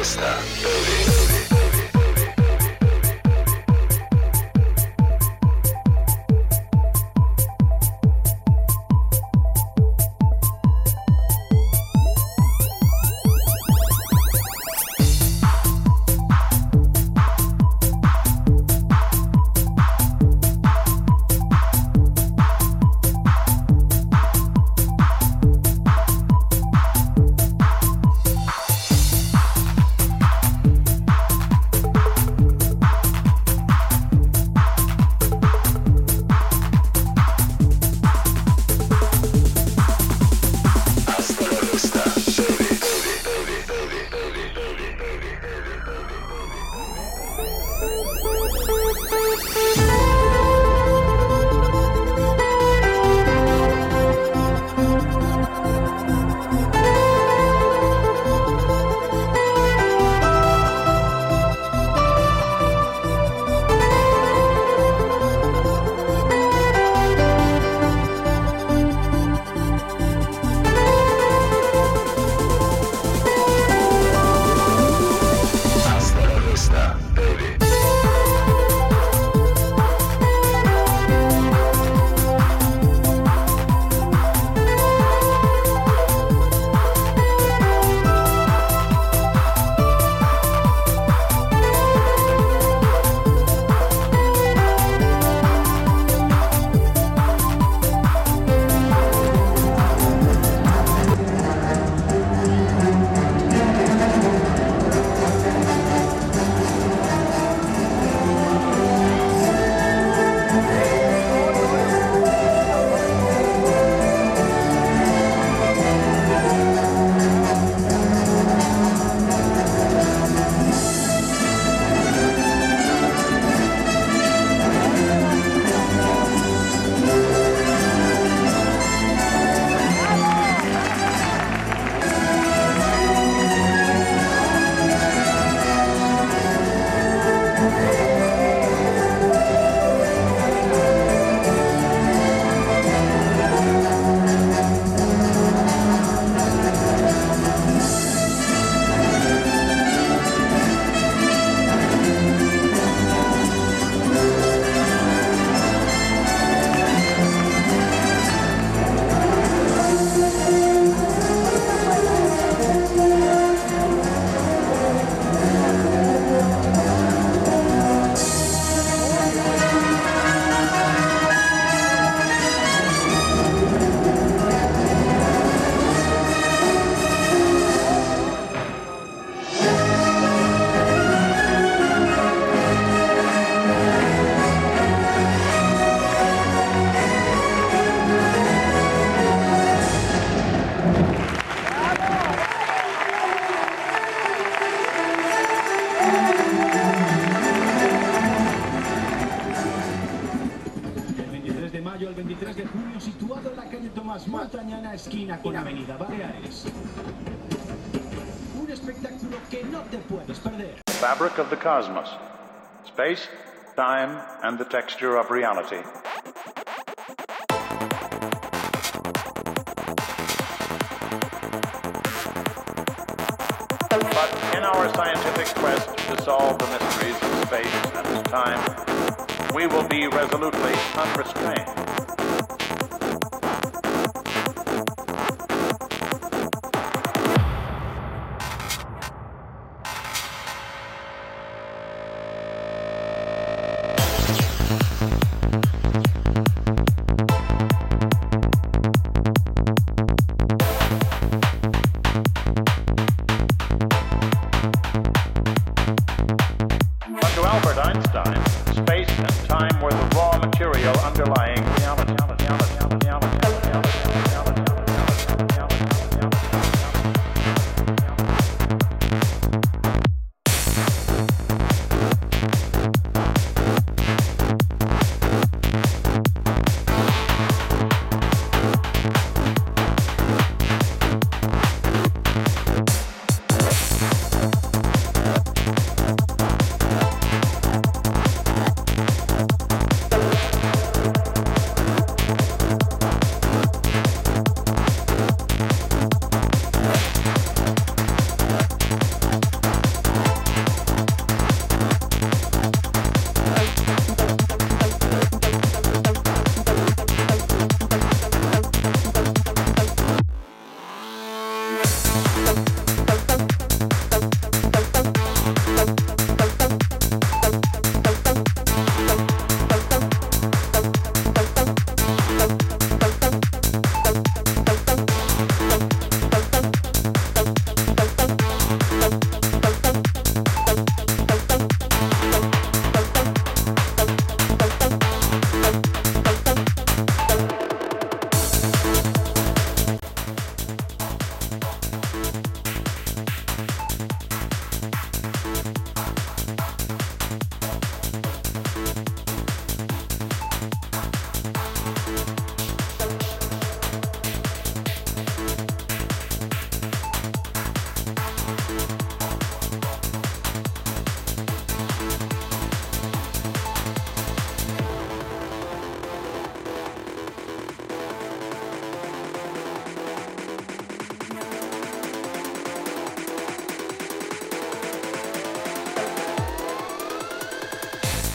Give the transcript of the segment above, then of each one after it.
gangster, baby. El 23 de junio situado en la calle Tomás esquina con Avenida Baleares. Un espectáculo que no te puedes perder. Fabric of the cosmos. Space, time, and the texture of reality. But in our scientific quest to solve the mysteries of space and time, we will be resolutely unrestrained.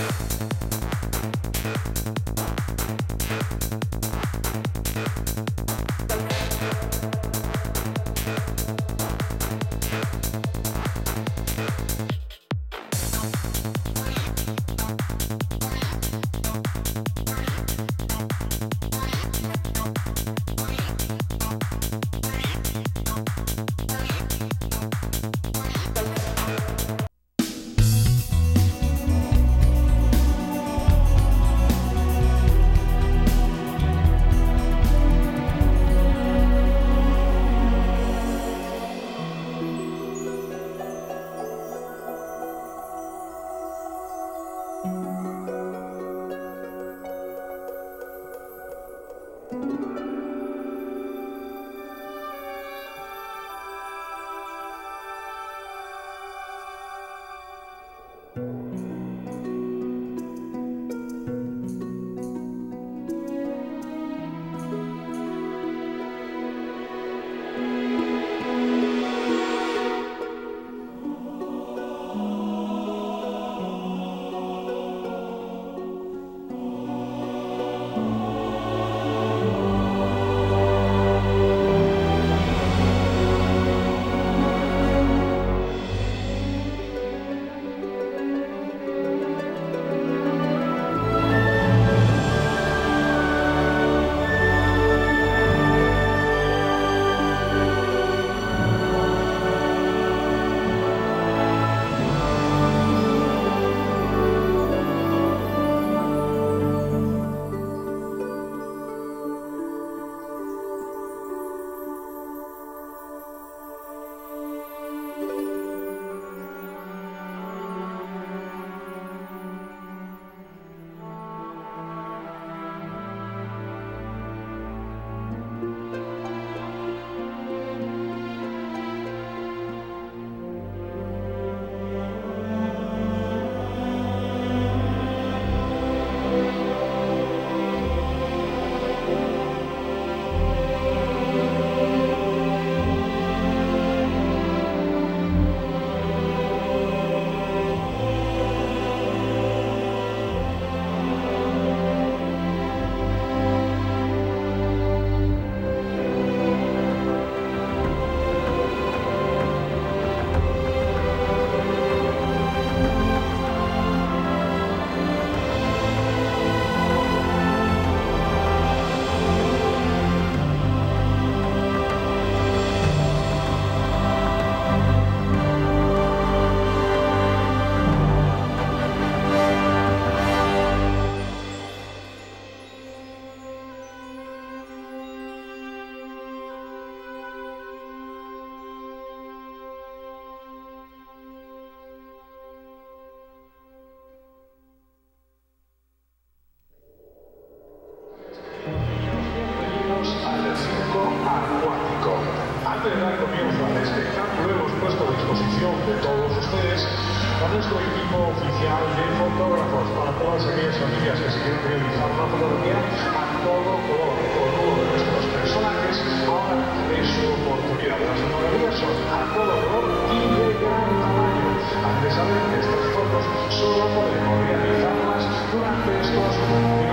Yeah. De dar comienzo al espectáculo hemos puesto a disposición de todos ustedes a nuestro equipo oficial de fotógrafos para todas aquellas familias que se quieren realizar una fotografía a todo color con uno de nuestros personajes. Ahora es su oportunidad. Las fotografías son a todo color y de gran tamaño. Han de saber que estas fotos solo podemos realizarlas durante estos